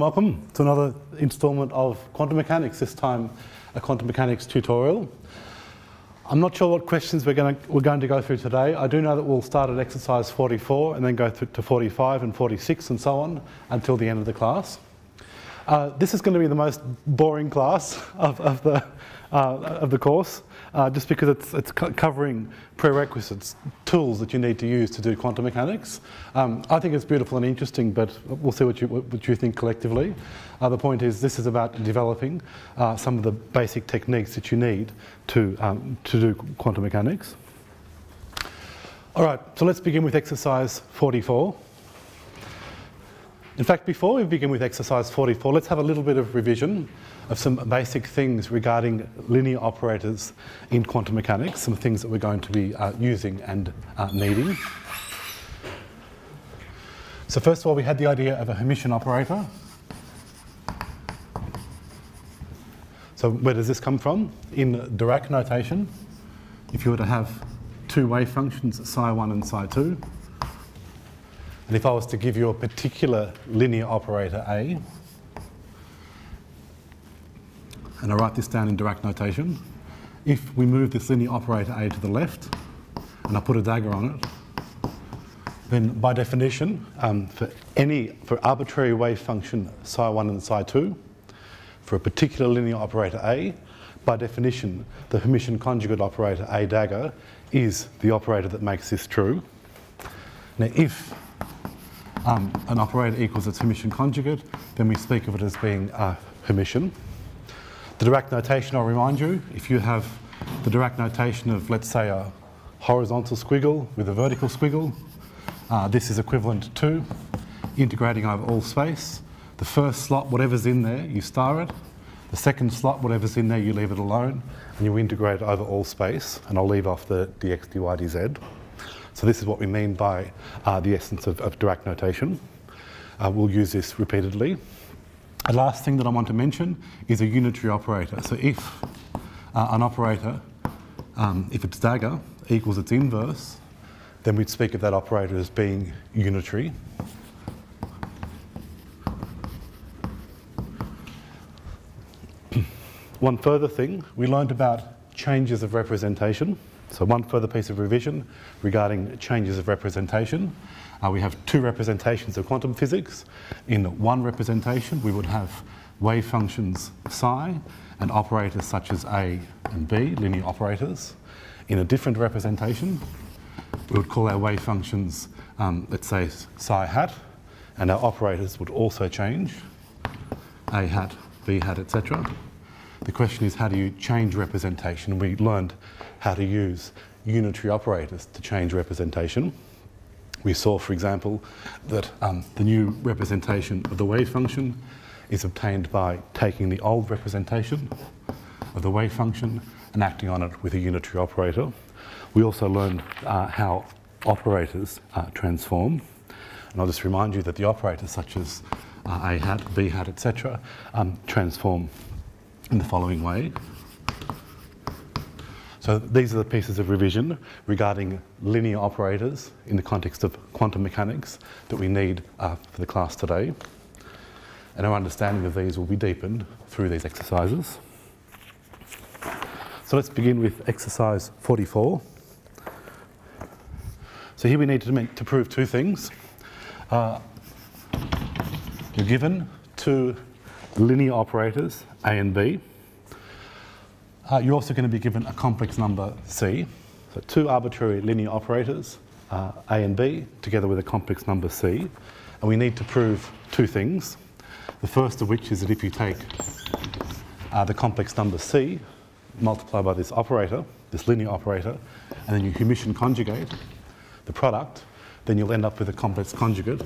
Welcome to another instalment of quantum mechanics, this time a quantum mechanics tutorial. I'm not sure what questions we're to, we're going to go through today. I do know that we'll start at exercise 44 and then go to 45 and 46 and so on until the end of the class. Uh, this is going to be the most boring class of, of the, uh, of the course uh, just because it's, it's covering prerequisites, tools that you need to use to do quantum mechanics. Um, I think it's beautiful and interesting, but we'll see what you, what you think collectively. Uh, the point is this is about developing uh, some of the basic techniques that you need to, um, to do quantum mechanics. All right, so let's begin with exercise 44. In fact, before we begin with exercise 44, let's have a little bit of revision of some basic things regarding linear operators in quantum mechanics, some things that we're going to be uh, using and uh, needing. So first of all, we had the idea of a Hermitian operator. So where does this come from? In Dirac notation, if you were to have two wave functions, psi1 and psi2, and if I was to give you a particular linear operator A, and I write this down in Dirac notation, if we move this linear operator A to the left, and I put a dagger on it, then by definition, um, for any, for arbitrary wave function psi1 and psi2, for a particular linear operator A, by definition, the Hermitian conjugate operator A dagger is the operator that makes this true. Now, if um, an operator equals its Hermitian conjugate, then we speak of it as being a Hermitian. The Dirac notation, I'll remind you, if you have the Dirac notation of, let's say, a horizontal squiggle with a vertical squiggle, uh, this is equivalent to integrating over all space. The first slot, whatever's in there, you star it. The second slot, whatever's in there, you leave it alone, and you integrate over all space. And I'll leave off the dx, dy, dz. So this is what we mean by uh, the essence of, of Dirac notation. Uh, we'll use this repeatedly. The last thing that I want to mention is a unitary operator. So if uh, an operator, um, if its dagger equals its inverse, then we'd speak of that operator as being unitary. One further thing, we learned about changes of representation. So one further piece of revision regarding changes of representation. Uh, we have two representations of quantum physics. In one representation, we would have wave functions psi and operators such as A and B, linear operators. In a different representation, we would call our wave functions, um, let's say, psi hat, and our operators would also change, A hat, B hat, etc. The question is, how do you change representation? We learned how to use unitary operators to change representation. We saw, for example, that um, the new representation of the wave function is obtained by taking the old representation of the wave function and acting on it with a unitary operator. We also learned uh, how operators uh, transform. And I'll just remind you that the operators such as uh, A hat, B hat, etc., um, transform in the following way. So these are the pieces of revision regarding linear operators in the context of quantum mechanics that we need uh, for the class today. And our understanding of these will be deepened through these exercises. So let's begin with exercise 44. So here we need to, make, to prove two things. Uh, you're given two linear operators, A and B. Uh, you're also going to be given a complex number C. So two arbitrary linear operators, uh, A and B, together with a complex number C. And we need to prove two things. The first of which is that if you take uh, the complex number C, multiply by this operator, this linear operator, and then you Hermitian conjugate the product, then you'll end up with a complex conjugate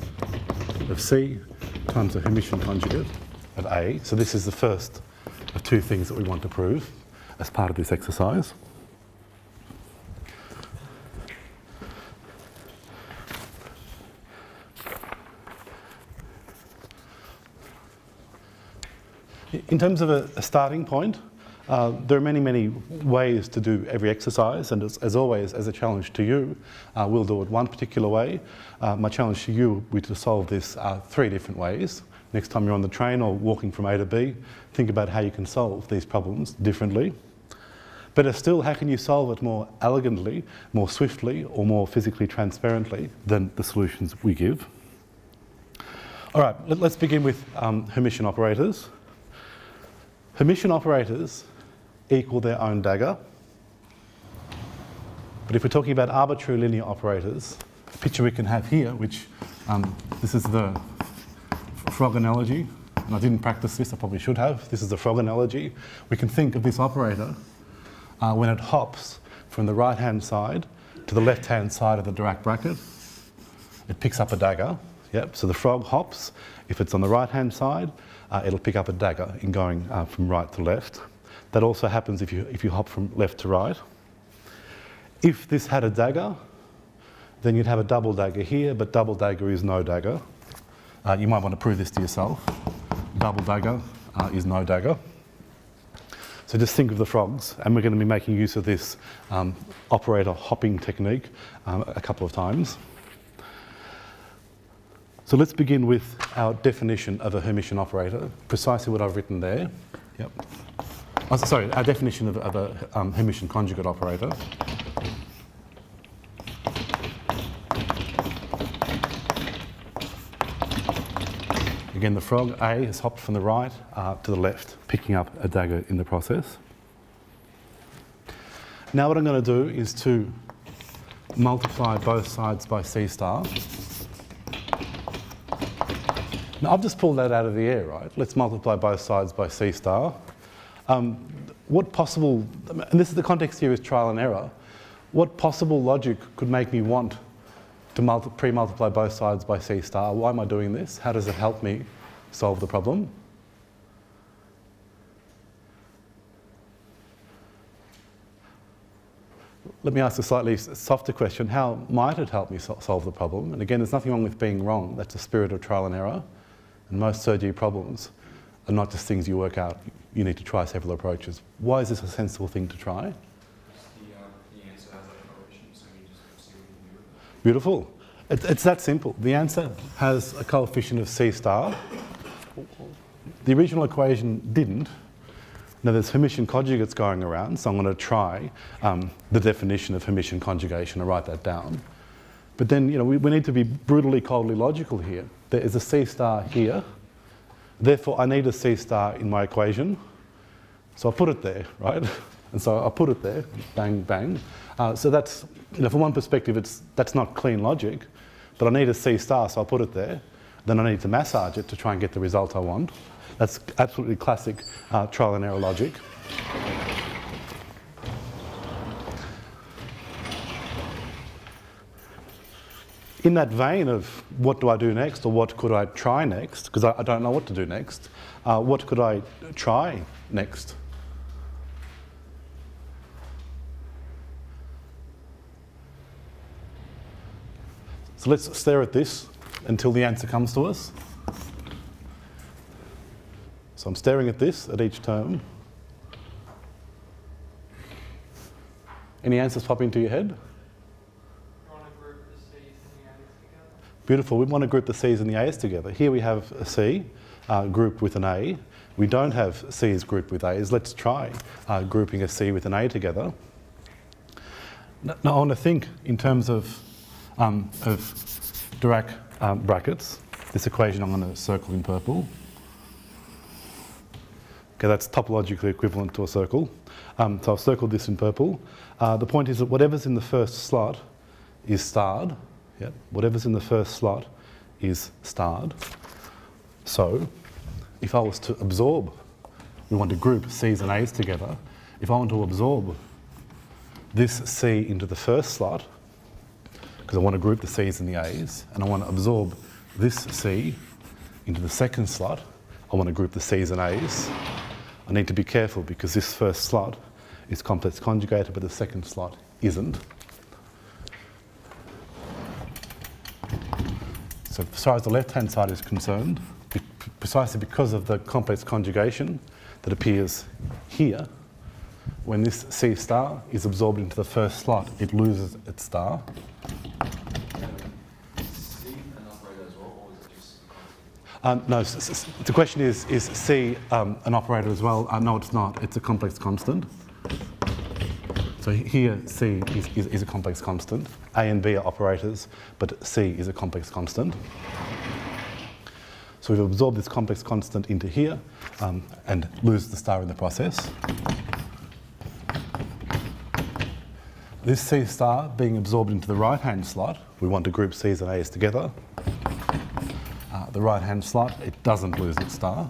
of C times a Hermitian conjugate of A. So this is the first of two things that we want to prove as part of this exercise. In terms of a, a starting point, uh, there are many, many ways to do every exercise, and as, as always, as a challenge to you, uh, we'll do it one particular way. Uh, my challenge to you will be to solve this uh, three different ways. Next time you're on the train or walking from A to B, think about how you can solve these problems differently. Better still, how can you solve it more elegantly, more swiftly, or more physically transparently than the solutions we give? All right, let, us begin with um, Hermitian operators. Hermitian operators equal their own dagger. But if we're talking about arbitrary linear operators, a picture we can have here, which um, this is the frog analogy, and I didn't practice this, I probably should have. This is the frog analogy. We can think of this operator uh, when it hops from the right-hand side to the left-hand side of the Dirac bracket. It picks up a dagger. Yep. So the frog hops. If it's on the right-hand side, uh, it'll pick up a dagger in going uh, from right to left. That also happens if you, if you hop from left to right. If this had a dagger, then you'd have a double dagger here, but double dagger is no dagger. Uh, you might want to prove this to yourself. Double dagger uh, is no dagger. So just think of the frogs, and we're going to be making use of this um, operator hopping technique um, a couple of times. So let's begin with our definition of a Hermitian operator, precisely what I've written there. Yep. Oh, sorry, our definition of, of a um, Hermitian conjugate operator. Again, the frog A has hopped from the right uh, to the left, picking up a dagger in the process. Now what I'm going to do is to multiply both sides by C star. Now I've just pulled that out of the air, right? Let's multiply both sides by C star. Um, what possible, and this is the context here is trial and error, what possible logic could make me want to pre-multiply both sides by C star. Why am I doing this? How does it help me solve the problem? Let me ask a slightly softer question. How might it help me so solve the problem? And again, there's nothing wrong with being wrong. That's a spirit of trial and error. And most surgery problems are not just things you work out. You need to try several approaches. Why is this a sensible thing to try? Beautiful. It's that simple. The answer has a coefficient of C star. The original equation didn't. Now there's Hermitian conjugates going around, so I'm going to try um, the definition of Hermitian conjugation and write that down. But then, you know, we, we need to be brutally coldly logical here. There is a C star here. Therefore, I need a C star in my equation. So I put it there, right? And so I put it there, bang, bang. Uh, so that's, you know, from one perspective, it's, that's not clean logic, but I need a C star, so I put it there. Then I need to massage it to try and get the result I want. That's absolutely classic uh, trial and error logic. In that vein of what do I do next or what could I try next, because I, I, don't know what to do next, uh, what could I try next? So let's stare at this until the answer comes to us. So I'm staring at this at each term. Any answers pop into your head? Beautiful. We want to group the C's and the A's together. Here we have a C uh, grouped with an A. We don't have C's grouped with A's. Let's try uh, grouping a C with an A together. Now I want to think in terms of um, of Dirac um, brackets. This equation I'm going to circle in purple. Okay, that's topologically equivalent to a circle. Um, so I've circled this in purple. Uh, the point is that whatever's in the first slot is starred. Yep. Whatever's in the first slot is starred. So if I was to absorb, we want to group C's and A's together. If I want to absorb this C into the first slot, because I want to group the C's and the A's, and I want to absorb this C into the second slot. I want to group the C's and A's. I need to be careful because this first slot is complex conjugated, but the second slot isn't. So as far as the left-hand side is concerned, precisely because of the complex conjugation that appears here, when this C star is absorbed into the first slot, it loses its star. Um, no, the question is, is C um, an operator as well? Uh, no, it's not. It's a complex constant. So here, C is, is, is a complex constant. A and B are operators, but C is a complex constant. So we've absorbed this complex constant into here um, and lose the star in the process. This C star being absorbed into the right-hand slot, we want to group C's and A's together. Uh, the right-hand slot, it doesn't lose its star.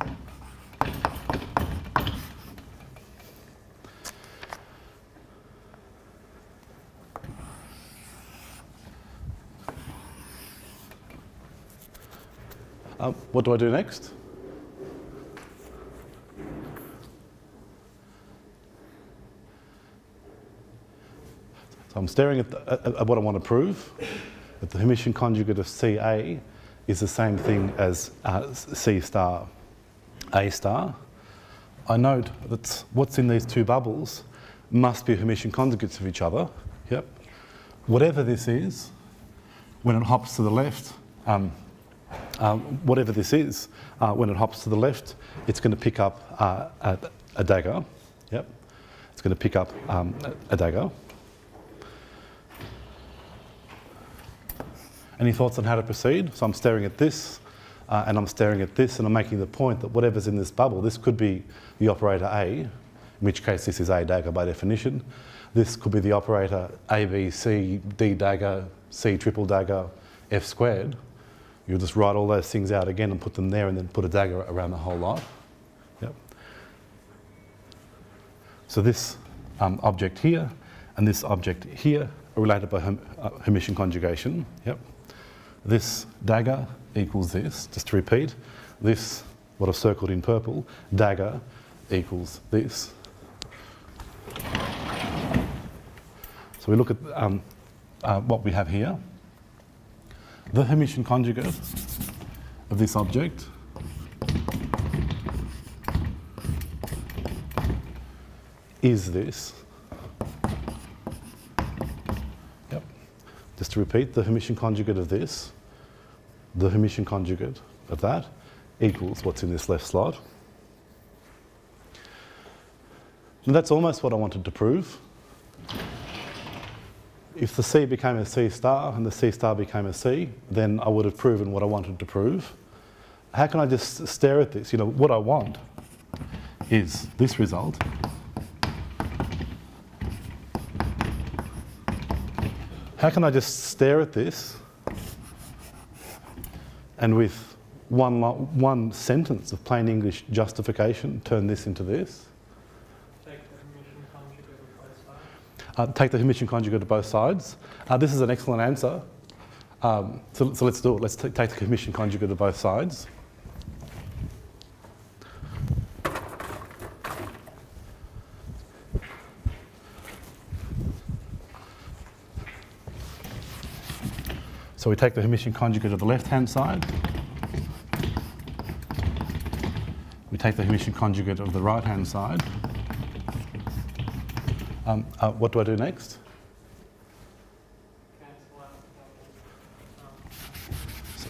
Um, what do I do next? So I'm staring at, the, at, at what I want to prove, that the Hermitian conjugate of CA is the same thing as uh, C star, A star. I note that what's in these two bubbles must be Hermitian conjugates of each other. Yep. Whatever this is, when it hops to the left, um, um, whatever this is, uh, when it hops to the left, it's going to pick up uh, a, a dagger. Yep. It's going to pick up um, a dagger. Any thoughts on how to proceed? So I'm staring at this, uh, and I'm staring at this, and I'm making the point that whatever's in this bubble, this could be the operator A, in which case this is A dagger by definition. This could be the operator A, B, C, D dagger, C triple dagger, F squared. You'll just write all those things out again and put them there and then put a dagger around the whole lot. Yep. So this um, object here and this object here are related by Herm uh, Hermitian conjugation. Yep. This dagger equals this, just to repeat. This, what I've circled in purple, dagger equals this. So we look at um, uh, what we have here. The Hermitian conjugate of this object is this. Yep. Just to repeat, the Hermitian conjugate of this, the Hermitian conjugate of that, equals what's in this left slot. And that's almost what I wanted to prove. If the C became a C star and the C star became a C, then I would have proven what I wanted to prove. How can I just stare at this? You know, what I want is this result. How can I just stare at this and with one, one sentence of plain English justification turn this into this? Take the Hermitian conjugate of both sides. Uh, take the Hermitian conjugate of both sides. Uh, this is an excellent answer. Um, so, so let's do it. Let's take the Hermitian conjugate of both sides. So we take the Hermitian conjugate of the left-hand side. We take the Hermitian conjugate of the right-hand side. Um, uh, what do I do next?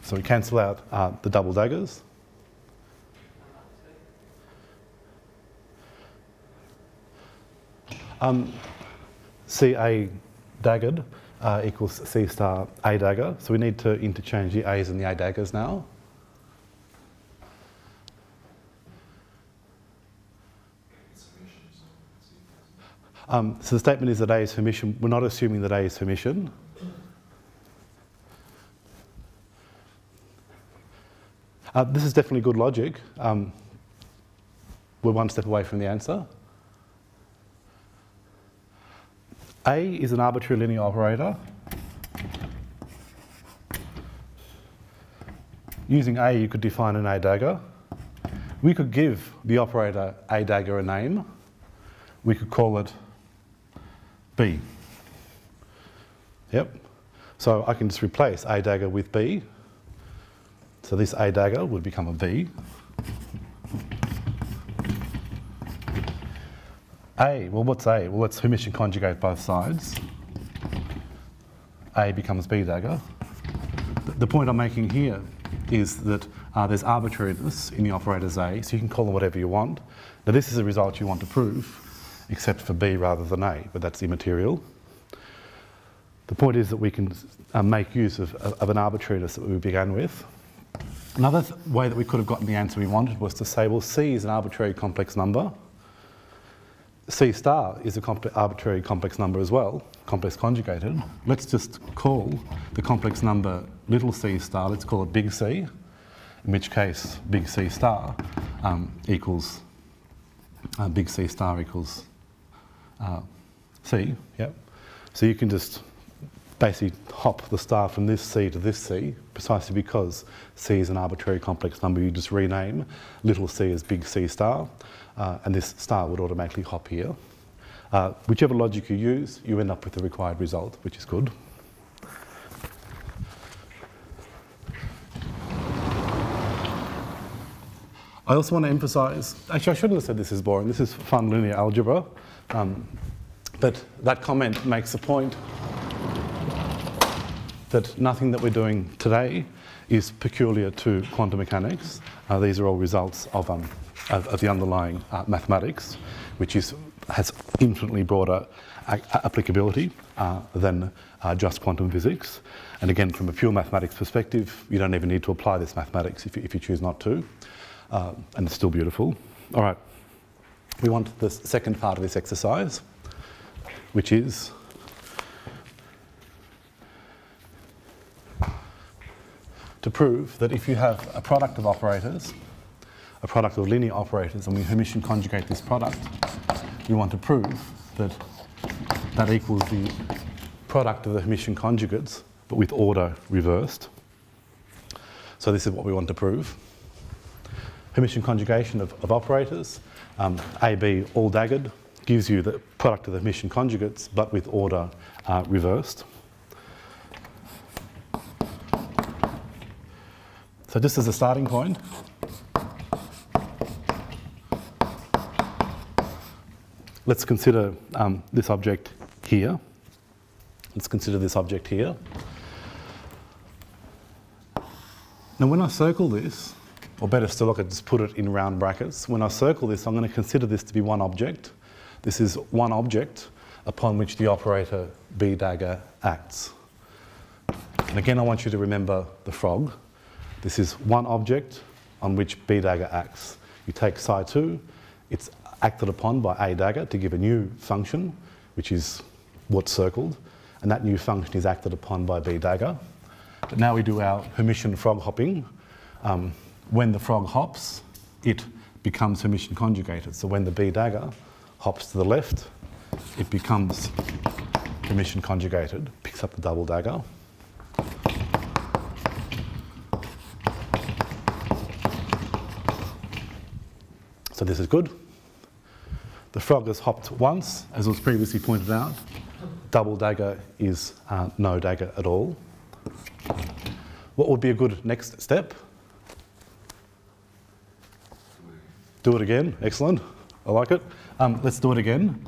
So, we cancel out uh, the double daggers. Um, C A daggered uh, equals C star A dagger. So we need to interchange the A's and the A daggers now. Um, so the statement is that A is Hermitian. We're not assuming that A is Hermitian. Uh, this is definitely good logic. Um, we're one step away from the answer. A is an arbitrary linear operator. Using A, you could define an A dagger. We could give the operator A dagger a name. We could call it B. Yep. So I can just replace A dagger with B. So this A dagger would become a B. A, well, what's A? Well, let's Hermitian conjugate both sides. A becomes B dagger. The- point I'm making here is that uh, there's arbitrariness in the operators A, so you can call them whatever you want. Now this is a result you want to prove, except for B rather than A, but that's immaterial. The point is that we can uh, make use of, of, an arbitrariness that we began with. Another th way that we could have gotten the answer we wanted was to say, well, C is an arbitrary complex number. C star is a arbitrary complex number as well, complex conjugated. Let's just call the complex number little c star, let's call it big C, in which case big C star um, equals, uh, big C star equals uh, C, yep. So you can just basically hop the star from this C to this C, precisely because C is an arbitrary complex number. You just rename little c as big C star, uh, and this star would automatically hop here. Uh, whichever logic you use, you end up with the required result, which is good. I also want to emphasize, actually I shouldn't have said this is boring, this is fun linear algebra, um, but that comment makes the point that nothing that we're doing today is peculiar to quantum mechanics. Uh, these are all results of, um, of, of the underlying uh, mathematics, which is, has infinitely broader applicability uh, than uh, just quantum physics. And again, from a pure mathematics perspective, you don't even need to apply this mathematics if you, if you choose not to uh, and it's still beautiful. All right, we want the second part of this exercise, which is to prove that if you have a product of operators, a product of linear operators, and we Hermitian conjugate this product, we want to prove that that equals the product of the Hermitian conjugates, but with order reversed. So this is what we want to prove. Hermitian conjugation of, of operators, um, AB all daggered, gives you the product of the Hermitian conjugates, but with order uh, reversed. So just as a starting point, let's consider um, this object here. Let's consider this object here. Now when I circle this, or better still, I could just put it in round brackets. When I circle this, I'm going to consider this to be one object. This is one object upon which the operator B dagger acts. And again, I want you to remember the frog. This is one object on which B dagger acts. You take psi 2, it's acted upon by A dagger to give a new function, which is what's circled, and that new function is acted upon by B dagger. But now we do our Hermitian frog hopping. Um, when the frog hops, it becomes Hermitian conjugated. So when the B dagger hops to the left, it becomes Hermitian conjugated, picks up the double dagger. So this is good. The frog has hopped once, as was previously pointed out. Double dagger is uh, no dagger at all. What would be a good next step? Do it again. Excellent. I like it. Um, let's do it again.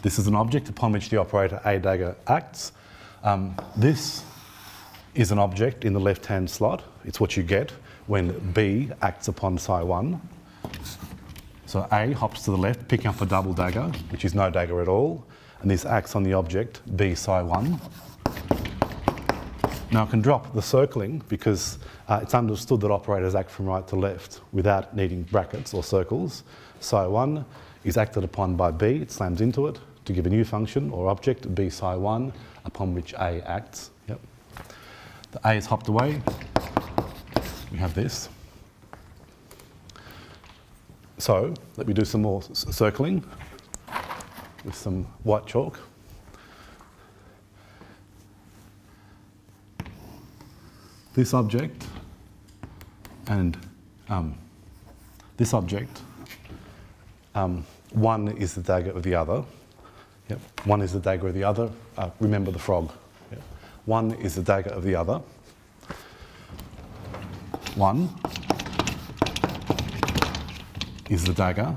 This is an object upon which the operator A dagger acts. Um, this is an object in the left-hand slot. It's what you get when B acts upon psi 1. So A hops to the left, picking up a double dagger, which is no dagger at all, and this acts on the object B psi 1. Now I can drop the circling because uh, it's understood that operators act from right to left without needing brackets or circles. Psi 1 is acted upon by B, it slams into it to give a new function or object, B psi 1, upon which A acts. Yep. The A is hopped away, we have this. So let me do some more circling with some white chalk. this object and um, this object, um, one is the dagger of the other. Yep. One is the dagger of the other. Uh, remember the frog. Yep. One is the dagger of the other. One is the dagger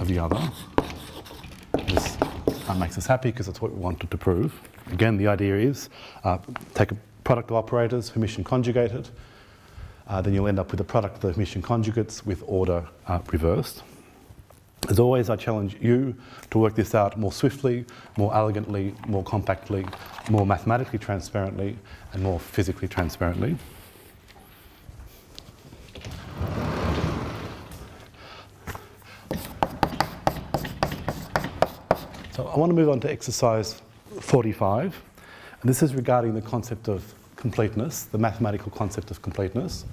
of the other. This makes us happy because that's what we wanted to prove. Again, the idea is uh, take a product of operators, Hermitian conjugated. Uh, then you'll end up with a product of the Hermitian conjugates with order uh, reversed. As always, I challenge you to work this out more swiftly, more elegantly, more compactly, more mathematically transparently, and more physically transparently. So I want to move on to exercise 45. And this is regarding the concept of completeness, the mathematical concept of completeness.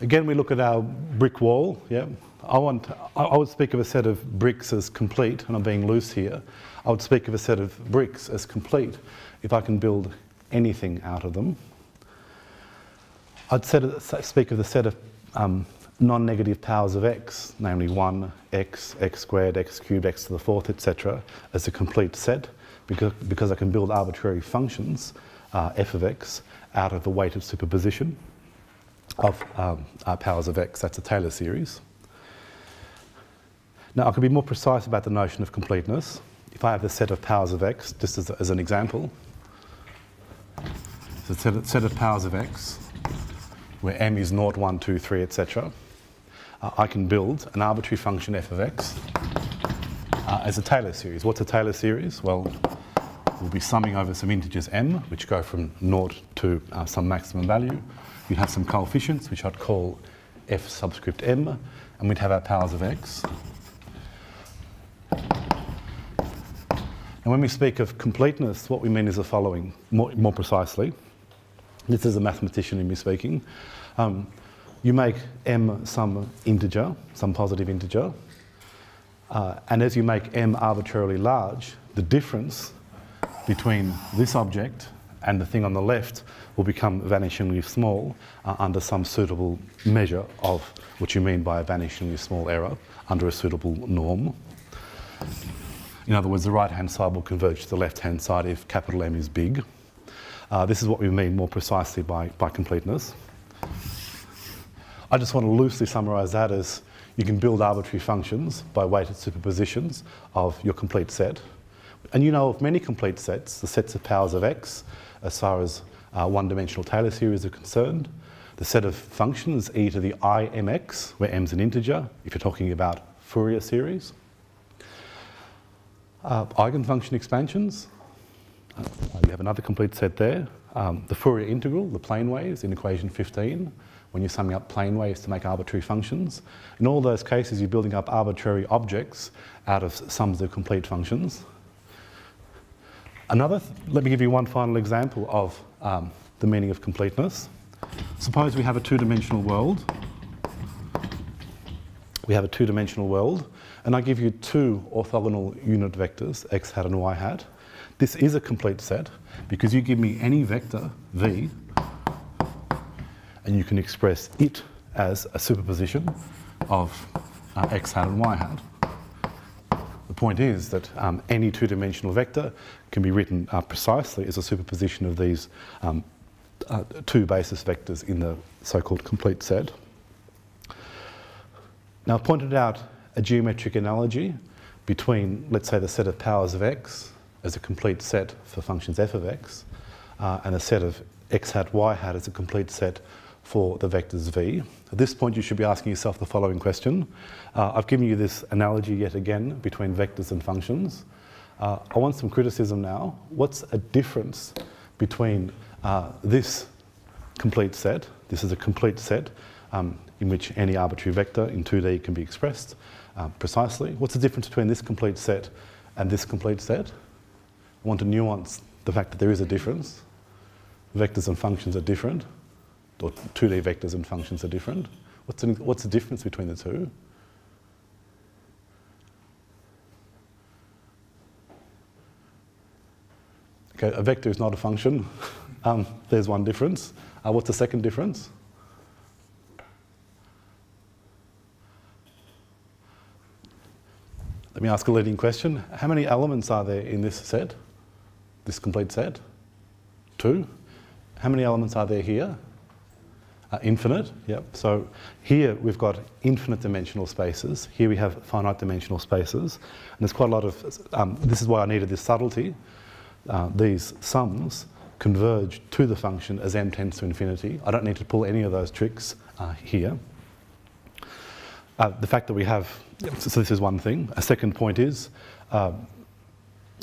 Again, we look at our brick wall. Yeah, I want. I would speak of a set of bricks as complete, and I'm being loose here. I would speak of a set of bricks as complete if I can build anything out of them. I'd speak of the set of um, non-negative powers of x, namely 1, x, x squared, x cubed, x to the fourth, etc., as a complete set, because, because I can build arbitrary functions, uh, f of x, out of the weighted superposition of um, uh, powers of x. That's a Taylor series. Now, I could be more precise about the notion of completeness. If I have the set of powers of x, just as, as an example, so set of, powers of x, where m is 0, 1, 2, 3, etc., I can build an arbitrary function f of x uh, as a Taylor series. What's a Taylor series? Well, we'll be summing over some integers m, which go from naught to uh, some maximum value, We'd have some coefficients, which I'd call f subscript m, and we'd have our powers of x. And when we speak of completeness, what we mean is the following, more, more precisely. This is a mathematician in me speaking. Um, you make m some integer, some positive integer, uh, and as you make m arbitrarily large, the difference between this object and the thing on the left will become vanishingly small uh, under some suitable measure of what you mean by a vanishingly small error under a suitable norm. In other words, the right-hand side will converge to the left-hand side if capital M is big. Uh, this is what we mean more precisely by, by completeness. I just want to loosely summarise that as you can build arbitrary functions by weighted superpositions of your complete set. And you know of many complete sets, the sets of powers of x, as far as uh, one-dimensional Taylor series are concerned. The set of functions e to the i mx, where m is an integer, if you're talking about Fourier series. Uh, eigenfunction expansions, uh, you have another complete set there. Um, the Fourier integral, the plane waves in equation 15, when you're summing up plane waves to make arbitrary functions. In all those cases, you're building up arbitrary objects out of sums of complete functions. Another, let me give you one final example of um, the meaning of completeness. Suppose we have a two-dimensional world. We have a two-dimensional world, and I give you two orthogonal unit vectors, x hat and y hat. This is a complete set because you give me any vector, v, and you can express it as a superposition of uh, x hat and y hat The point is that um, any two-dimensional vector can be written uh, precisely as a superposition of these um, uh, two basis vectors in the so-called complete set. Now I've pointed out a geometric analogy between, let's say, the set of powers of x as a complete set for functions f of x, uh, and a set of x hat, y hat as a complete set for the vectors v. At this point, you should be asking yourself the following question. Uh, I've given you this analogy yet again between vectors and functions. Uh, I want some criticism now. What's a difference between uh, this complete set, this is a complete set um, in which any arbitrary vector in 2D can be expressed uh, precisely. What's the difference between this complete set and this complete set? I want to nuance the fact that there is a difference. Vectors and functions are different or 2D vectors and functions are different. What's the, what's the difference between the two? Okay, a vector is not a function. um, there's one difference. Uh, what's the second difference? Let me ask a leading question. How many elements are there in this set, this complete set? Two. How many elements are there here? Uh, infinite. Yep. So here we've got infinite dimensional spaces. Here we have finite dimensional spaces. And there's quite a lot of, um, this is why I needed this subtlety. Uh, these sums converge to the function as m tends to infinity. I don't need to pull any of those tricks uh, here. Uh, the fact that we have, so this is one thing. A second point is,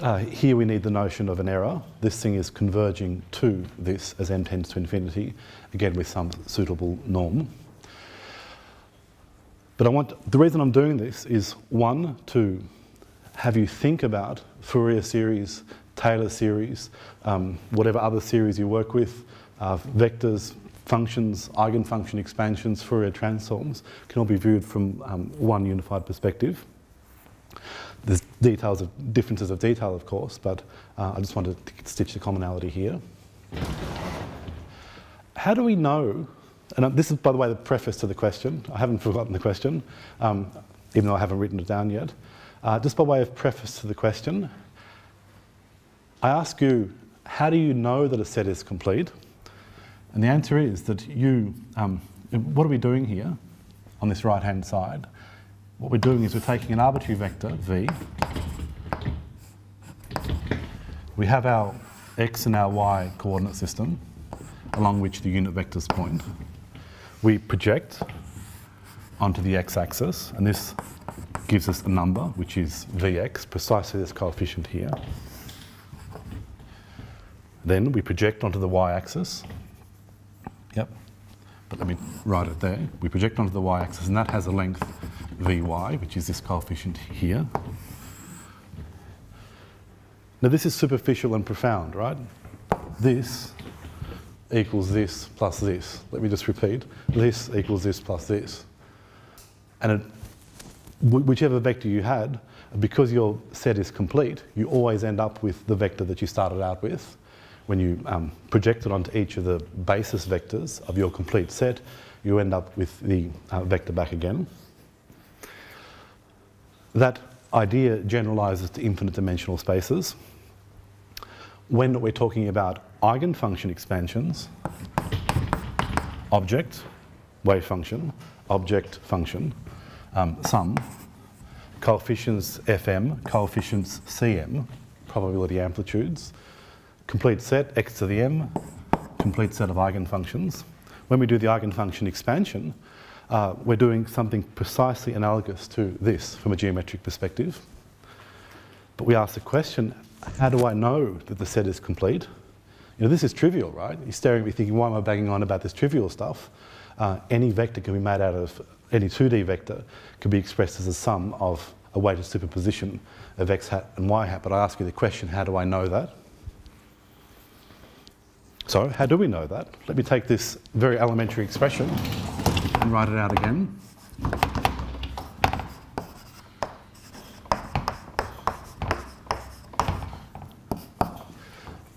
uh, here we need the notion of an error. This thing is converging to this as m tends to infinity, again with some suitable norm. But I want, the reason I'm doing this is one, to have you think about Fourier series, Taylor series, um, whatever other series you work with, uh, vectors, functions, eigenfunction expansions, Fourier transforms, can all be viewed from um, one unified perspective. There's details of differences of detail, of course, but uh, I just wanted to stitch the commonality here. How do we know, and this is, by the way, the preface to the question. I haven't forgotten the question, um, even though I haven't written it down yet. Uh, just by way of preface to the question, I ask you, how do you know that a set is complete? And the answer is that you, um, what are we doing here on this right-hand side? What we're doing is we're taking an arbitrary vector, v. We have our x and our y coordinate system along which the unit vectors point. We project onto the x-axis, and this gives us a number, which is vx, precisely this coefficient here. Then we project onto the y-axis. Yep. But let me write it there. We project onto the y-axis, and that has a length vy, which is this coefficient here. Now this is superficial and profound, right? This equals this plus this. Let me just repeat. This equals this plus this. And it, whichever vector you had, because your set is complete, you always end up with the vector that you started out with. When you um, project it onto each of the basis vectors of your complete set, you end up with the uh, vector back again. That idea generalizes to infinite dimensional spaces. When we're talking about eigenfunction expansions, object, wave function, object function, um, sum, coefficients fm, coefficients cm, probability amplitudes, complete set x to the m, complete set of eigenfunctions. When we do the eigenfunction expansion, uh, we're doing something precisely analogous to this from a geometric perspective. But we ask the question, how do I know that the set is complete? You know, this is trivial, right? You're staring at me thinking, why am I banging on about this trivial stuff? Uh, any vector can be made out of, any 2D vector can be expressed as a sum of a weighted superposition of x hat and y hat. But I ask you the question, how do I know that? So how do we know that? Let me take this very elementary expression and write it out again.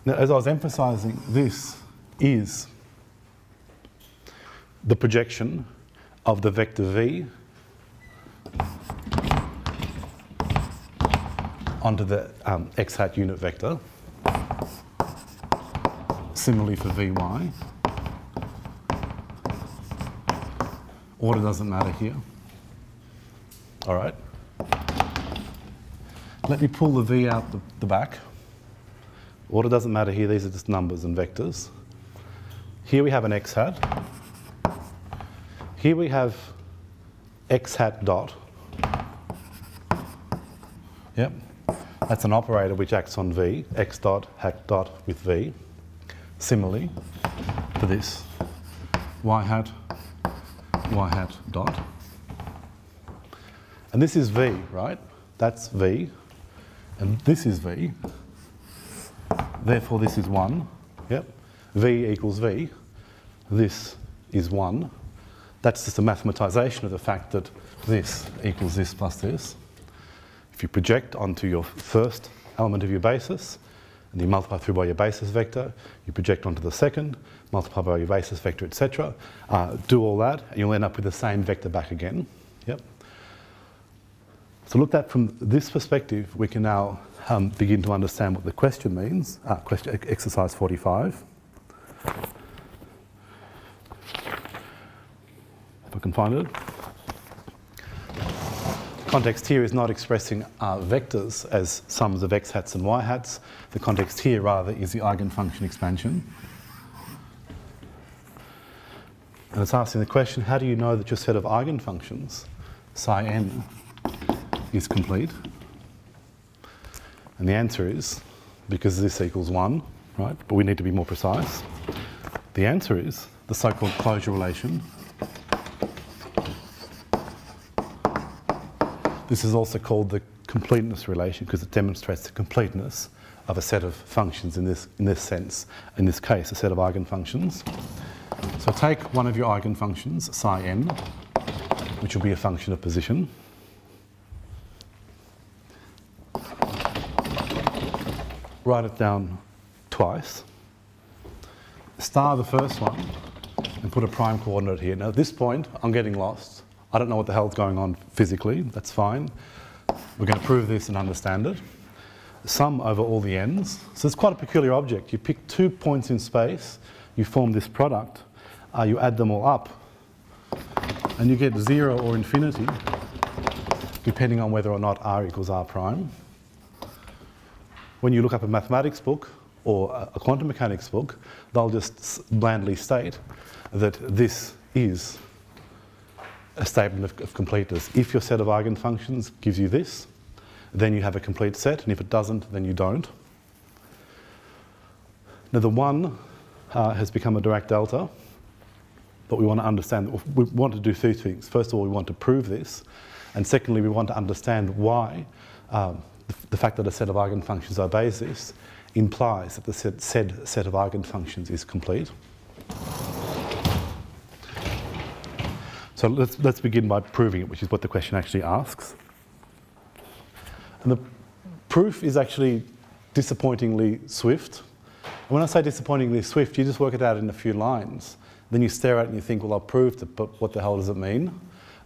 Now, as I was emphasizing, this is the projection of the vector v onto the um, x hat unit vector. Similarly for vy. Order doesn't matter here. All right. Let me pull the V out the, the back. Order doesn't matter here, these are just numbers and vectors. Here we have an x hat. Here we have x hat dot. Yep. That's an operator which acts on V, x dot, hat dot with V. Similarly, for this, y hat y hat dot. And this is v, right? That's v. And this is v. Therefore, this is 1. Yep. v equals v. This is 1. That's just a mathematization of the fact that this equals this plus this. If you project onto your first element of your basis, and you multiply through by your basis vector, you project onto the second, multiply by your basis vector, etc. Uh, do all that, and you'll end up with the same vector back again. Yep. So looked at that from this perspective, we can now um, begin to understand what the question means. Uh, question, exercise 45. If I can find it. Context here is not expressing uh, vectors as sums of x hats and y hats. The context here rather is the eigenfunction expansion. And it's asking the question, how do you know that your set of eigenfunctions, psi n, is complete? And the answer is, because this equals 1, right? But we need to be more precise. The answer is the so-called closure relation. This is also called the completeness relation because it demonstrates the completeness of a set of functions in this, in this sense. In this case, a set of eigenfunctions. So take one of your eigenfunctions, psi n, which will be a function of position. Write it down twice. Star the first one and put a prime coordinate here. Now at this point, I'm getting lost. I don't know what the hell's going on physically, that's fine. We're going to prove this and understand it. Sum over all the n's. So it's quite a peculiar object. You pick two points in space, you form this product, uh, you add them all up, and you get zero or infinity, depending on whether or not r equals r prime. When you look up a mathematics book or a quantum mechanics book, they'll just blandly state that this is a statement of, of, completeness. If your set of eigenfunctions gives you this, then you have a complete set, and if it doesn't, then you don't. Now the one uh, has become a Dirac delta, but we want to understand, we want to do two things. First of all, we want to prove this, and secondly, we want to understand why um, the, the, fact that a set of eigenfunctions obeys this implies that the set, said set of eigenfunctions is complete. So let's, let's begin by proving it, which is what the question actually asks. And the proof is actually disappointingly swift. And when I say disappointingly swift, you just work it out in a few lines. Then you stare at it and you think, well, I've proved it, but what the hell does it mean?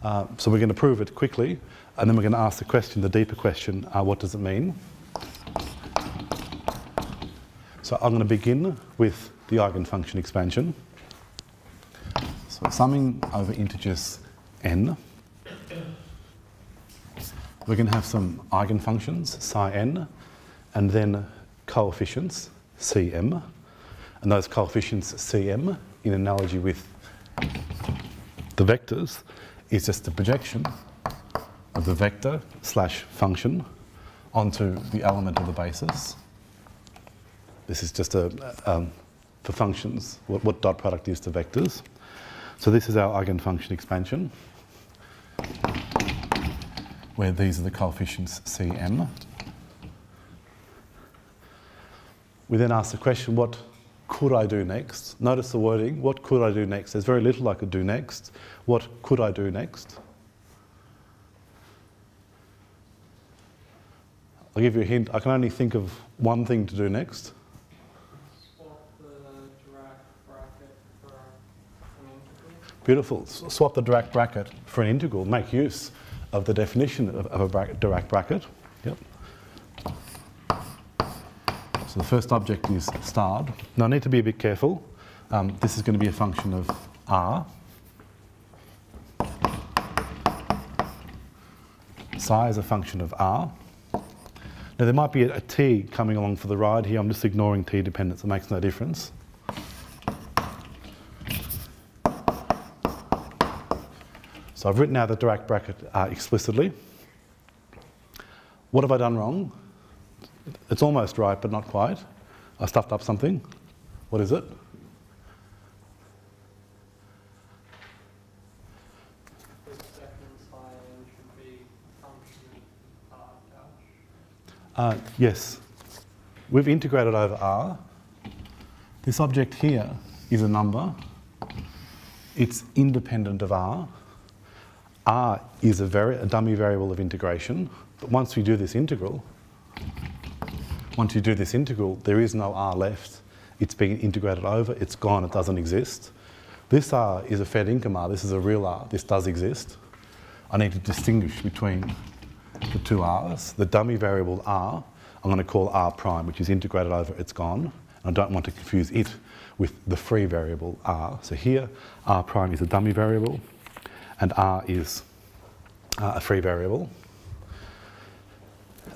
Uh, so we're going to prove it quickly, and then we're going to ask the question, the deeper question, uh, what does it mean? So I'm going to begin with the eigenfunction expansion. So summing over integers n. We're going to have some eigenfunctions, psi n, and then coefficients, cm. And those coefficients, cm, in analogy with the vectors, is just the projection of the vector slash function onto the element of the basis. This is just a, um, for functions, what, what dot product is to vectors. So this is our eigenfunction expansion, where these are the coefficients Cm. We then ask the question, what could I do next? Notice the wording, what could I do next? There's very little I could do next. What could I do next? I'll give you a hint. I can only think of one thing to do next. Beautiful. Swap the Dirac bracket for an integral. Make use of the definition of, of a bracket, Dirac bracket. Yep. So the first object is starred. Now I need to be a bit careful. Um, this is going to be a function of r. Psi is a function of r. Now there might be a, a t coming along for the ride here. I'm just ignoring t dependence. It makes no difference. So I've written out the Dirac bracket uh, explicitly. What have I done wrong? It's almost right, but not quite. I stuffed up something. What is it? Uh, yes, we've integrated over R. This object here is a number. It's independent of R. R is a, very, a dummy variable of integration, but once we do this integral, once you do this integral, there is no R left. It's being integrated over, it's gone, it doesn't exist. This R is a fed income R, this is a real R, this does exist. I need to distinguish between the two R's. The dummy variable R, I'm going to call R prime, which is integrated over, it's gone. And I don't want to confuse it with the free variable R. So here, R prime is a dummy variable. And r is uh, a free variable.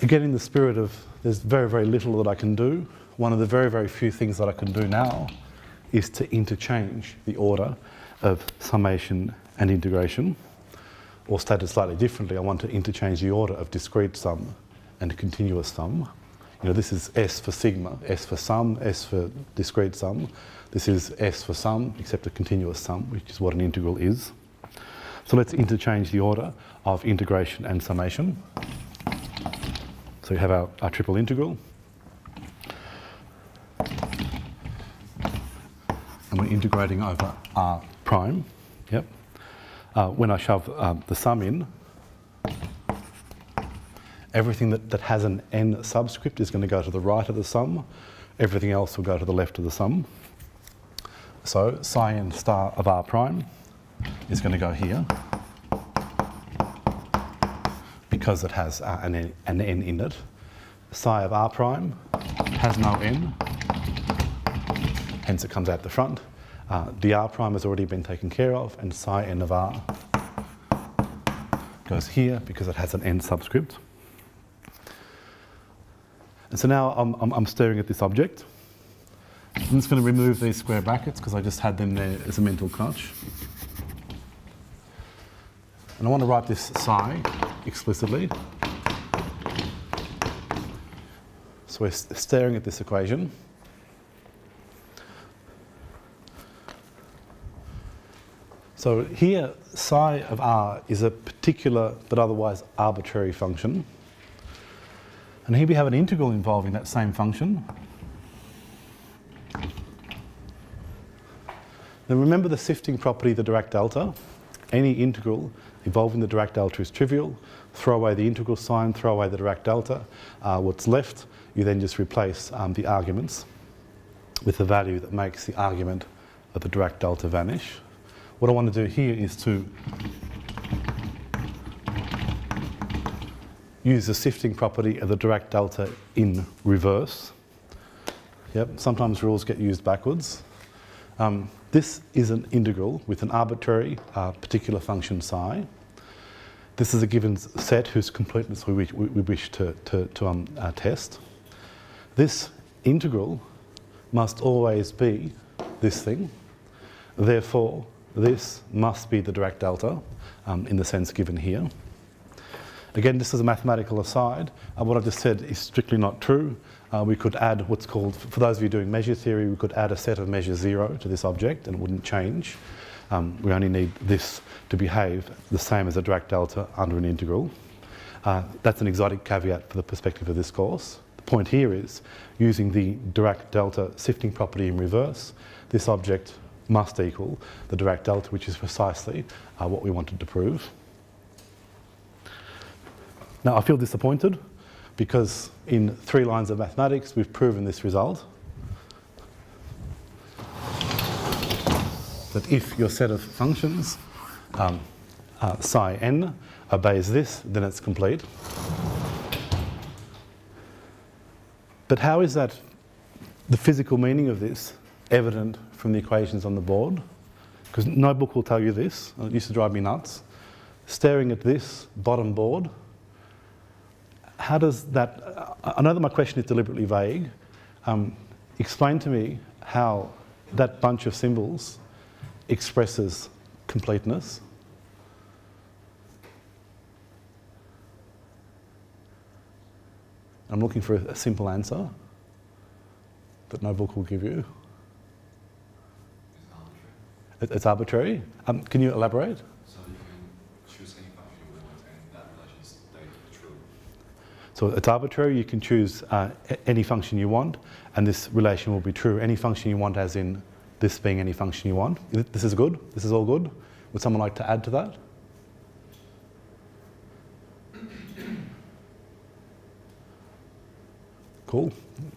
Again, in the spirit of there's very, very little that I can do, one of the very, very few things that I can do now is to interchange the order of summation and integration. Or stated slightly differently, I want to interchange the order of discrete sum and continuous sum. You know, this is S for sigma, S for sum, S for discrete sum. This is S for sum, except a continuous sum, which is what an integral is. So let's interchange the order of integration and summation. So we have our, our triple integral. And we're integrating over r prime. Yep. Uh, when I shove um, the sum in, everything that, that has an n subscript is going to go to the right of the sum. Everything else will go to the left of the sum. So psi n star of r prime is going to go here because it has uh, an, n, an n in it. Psi of r prime has no n, hence it comes out the front. Uh, dr prime has already been taken care of, and psi n of r goes here because it has an n subscript. And so now I'm, I'm, I'm staring at this object. I'm just going to remove these square brackets because I just had them there as a mental crutch. And I want to write this psi explicitly. So we're staring at this equation. So here, psi of r is a particular but otherwise arbitrary function. And here we have an integral involving that same function. Now remember the sifting property of the Dirac delta. Any integral involving the Dirac delta is trivial. Throw away the integral sign, throw away the Dirac delta. Uh, what's left, you then just replace um, the arguments with the value that makes the argument of the Dirac delta vanish. What I want to do here is to use the sifting property of the Dirac delta in reverse. Yep, sometimes rules get used backwards. Um, this is an integral with an arbitrary uh, particular function psi. This is a given set whose completeness we wish, we wish to, to, to um, uh, test. This integral must always be this thing. Therefore, this must be the Dirac delta um, in the sense given here. Again, this is a mathematical aside. Uh, what I've just said is strictly not true. Uh, we could add what's called, for those of you doing measure theory, we could add a set of measure zero to this object and it wouldn't change. Um, we only need this to behave the same as a Dirac delta under an integral. Uh, that's an exotic caveat for the perspective of this course. The point here is, using the Dirac delta sifting property in reverse, this object must equal the Dirac delta, which is precisely uh, what we wanted to prove. Now, I feel disappointed because in three lines of mathematics, we've proven this result. That if your set of functions, um, uh, psi n, obeys this, then it's complete. But how is that, the physical meaning of this, evident from the equations on the board? Because no book will tell you this. It used to drive me nuts. Staring at this bottom board, how does that, I know that my question is deliberately vague. Um, explain to me how that bunch of symbols expresses completeness. I'm looking for a simple answer that no book will give you. It's arbitrary. Um, can you elaborate? So it's arbitrary. You can choose uh, any function you want, and this relation will be true. Any function you want, as in this being any function you want. This is good. This is all good. Would someone like to add to that? Cool.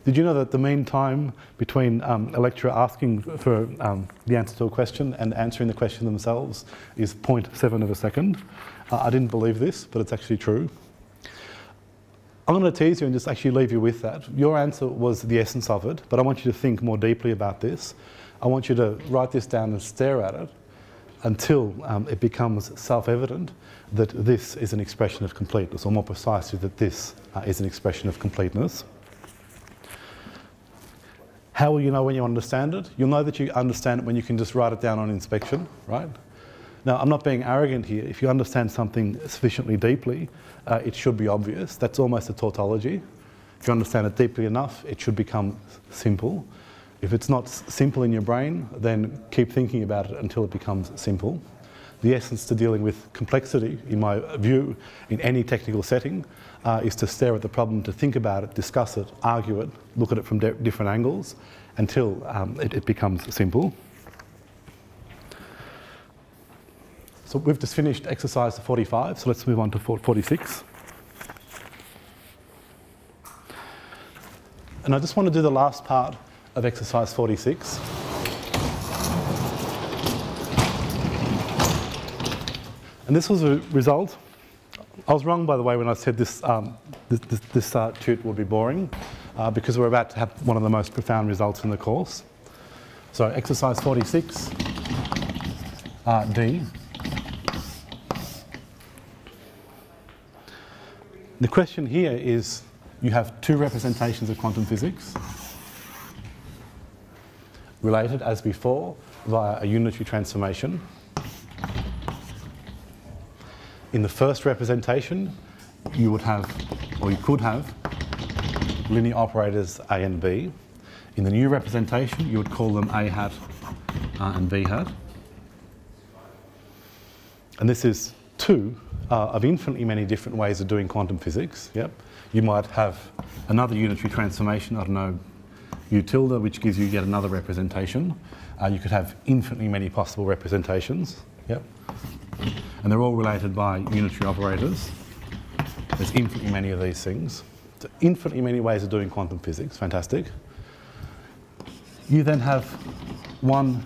Did you know that the mean time between um, a lecturer asking for um, the answer to a question and answering the question themselves is 0.7 of a second? Uh, I didn't believe this, but it's actually true. I'm going to tease you and just actually leave you with that. Your answer was the essence of it, but I want you to think more deeply about this. I want you to write this down and stare at it until um, it becomes self-evident that this is an expression of completeness, or more precisely, that this uh, is an expression of completeness. How will you know when you understand it? You'll know that you understand it when you can just write it down on inspection, right? Now, I'm not being arrogant here. If you understand something sufficiently deeply, uh, it should be obvious. That's almost a tautology. If you understand it deeply enough, it should become simple. If it's not simple in your brain, then keep thinking about it until it becomes simple. The essence to dealing with complexity, in my view, in any technical setting, uh, is to stare at the problem, to think about it, discuss it, argue it, look at it from different angles until um, it, it becomes simple. So we've just finished exercise 45, so let's move on to 46. And I just want to do the last part of exercise 46. And this was a result. I was wrong, by the way, when I said this, um, this, this, this uh, would be boring, uh, because we're about to have one of the most profound results in the course. So exercise 46, uh, D. The question here is, you have two representations of quantum physics related as before via a unitary transformation. In the first representation, you would have, or you could have, linear operators A and B. In the new representation, you would call them A hat uh, and B hat. And this is two uh, of infinitely many different ways of doing quantum physics. Yep. You might have another unitary transformation, I don't know, u tilde, which gives you yet another representation. Uh, you could have infinitely many possible representations. Yep. And they're all related by unitary operators. There's infinitely many of these things. So infinitely many ways of doing quantum physics, fantastic. You then have one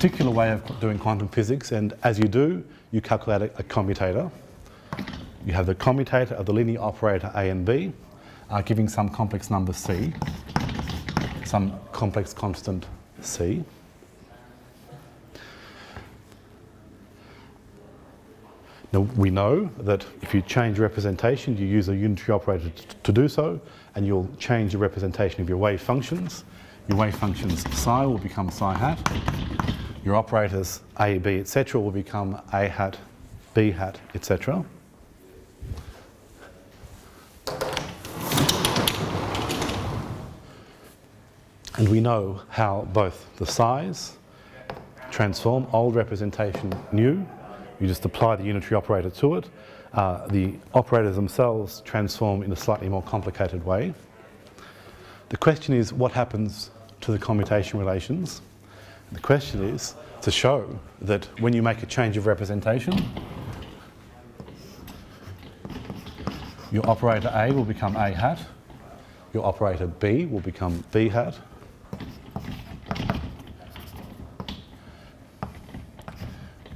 particular way of doing quantum physics, and as you do, you calculate a, a commutator. You have the commutator of the linear operator A and B, uh, giving some complex number C some complex constant C. Now, we know that if you change representation, you use a unitary operator to do so, and you'll change the representation of your wave functions. Your wave functions psi will become psi hat. Your operators A, B, etc. will become A hat, B hat, etc. And we know how both the size transform, old representation new, you just apply the unitary operator to it. Uh, the operators themselves transform in a slightly more complicated way. The question is what happens to the commutation relations? The question is to show that when you make a change of representation, your operator A will become A hat, your operator B will become B hat,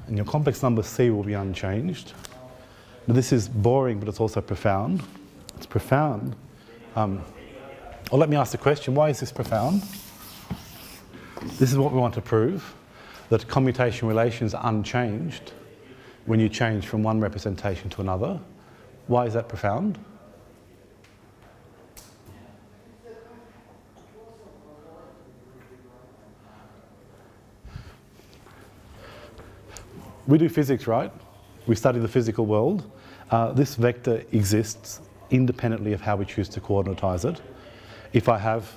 and your complex number C will be unchanged. Now this is boring, but it's also profound. It's profound. Um, let me ask the question, why is this profound? This is what we want to prove, that commutation relations are unchanged when you change from one representation to another. Why is that profound? we do physics, right? We study the physical world. Uh, this vector exists independently of how we choose to coordinatize it. If I have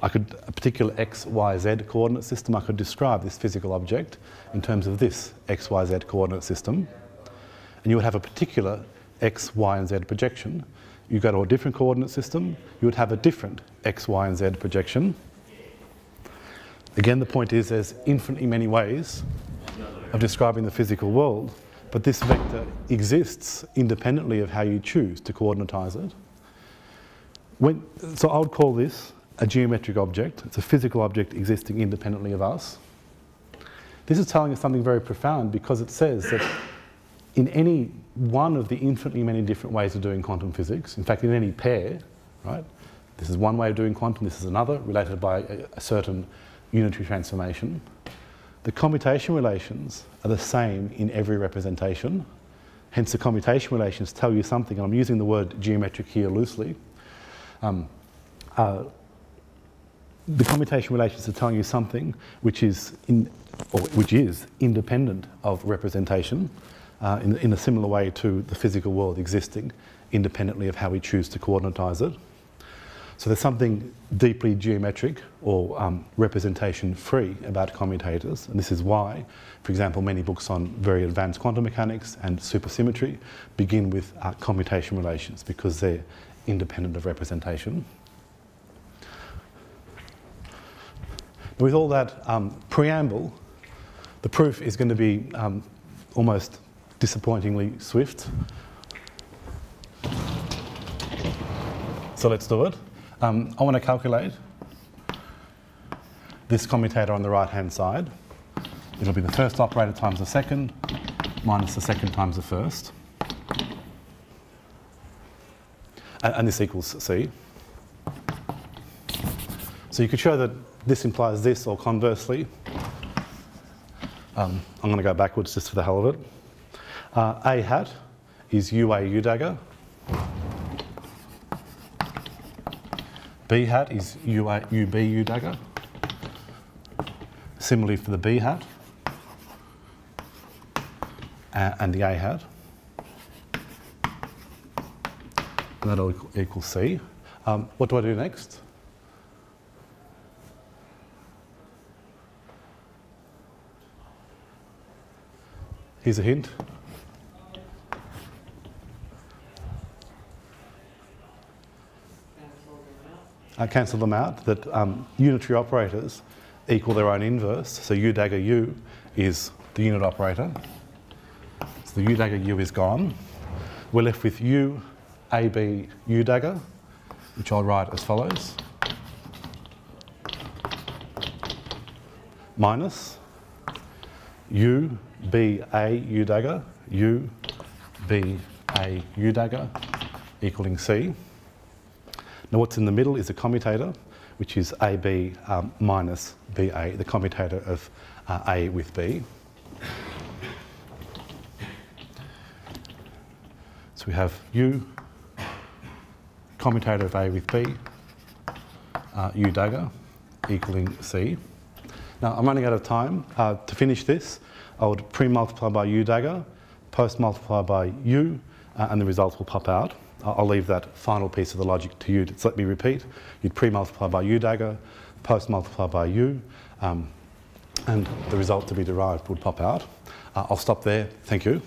I could, a particular x, y, z coordinate system, I could describe this physical object in terms of this x, y, z coordinate system. And you would have a particular x, y, and z projection. You go to a different coordinate system, you would have a different x, y, and z projection. Again, the point is there's infinitely many ways of describing the physical world, but this vector exists independently of how you choose to coordinatize it. When, so I would call this a geometric object. It's a physical object existing independently of us. This is telling us something very profound because it says that in any one of the infinitely many different ways of doing quantum physics, in fact in any pair, right, this is one way of doing quantum, this is another, related by a, a certain unitary transformation, the commutation relations are the same in every representation. Hence, the commutation relations tell you something, and I'm using the word geometric here loosely. Um, uh, the commutation relations are telling you something which is, in, or which is independent of representation uh, in, in a similar way to the physical world existing independently of how we choose to coordinatise it. So there's something deeply geometric or um, representation free about commutators, and this is why, for example, many books on very advanced quantum mechanics and supersymmetry begin with uh, commutation relations because they're independent of representation. With all that um, preamble, the proof is going to be um, almost disappointingly swift. So let's do it. Um, I want to calculate this commutator on the right hand side. It'll be the first operator times the second minus the second times the first. And, and this equals C. So you could show that this implies this, or conversely. Um, I'm going to go backwards just for the hell of it. Uh, A hat is UA dagger. B hat is UA, UB U dagger. Similarly for the B hat uh, and the A hat. And that'll equal C. Um, what do I do next? Here's a hint. I cancel them out, that um, unitary operators equal their own inverse. So U dagger U is the unit operator. So the U dagger U is gone. We're left with U AB U dagger, which I'll write as follows. Minus U B A U dagger, U B A U dagger equaling C. Now what's in the middle is a commutator, which is AB um, minus BA, the commutator of uh, A with B. So we have U, commutator of A with B, uh, U dagger, equaling C. Now I'm running out of time. Uh, to finish this, I would pre-multiply by U dagger, post-multiply by U, uh, and the results will pop out. I'll leave that final piece of the logic to you. So let me repeat. You'd pre-multiply by U dagger, post-multiply by U, um, and the result to be derived would pop out. Uh, I'll stop there. Thank you.